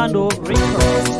Commando Records.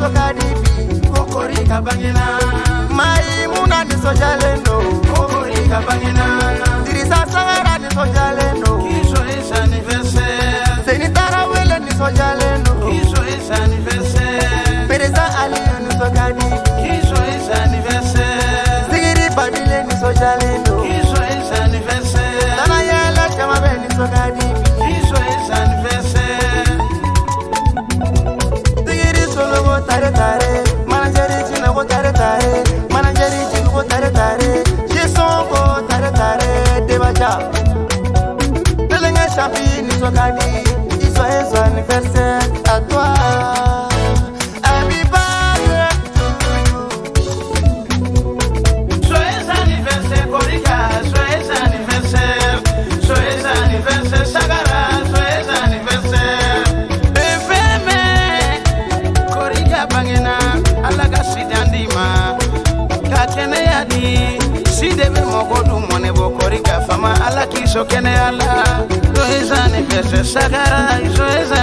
sokadibi okorikabangena mai muna nisojaleno okorikabangena ndirisasangara nisojaleno kiso esaniverse senitarawele nisojaleno kiso esaniverse peresa aliyo nisokadibi kiso esaniverse sigiri babile nisojaleno tare manageri jiko tare tare jison ko tare tare debaja Telenge champi ni sokani Iso ezo anniversaire sidebe mɔgɔ du mɔnɛbɔ kɔri ka fama ala k'i sɔ kɛnɛya la sagara zo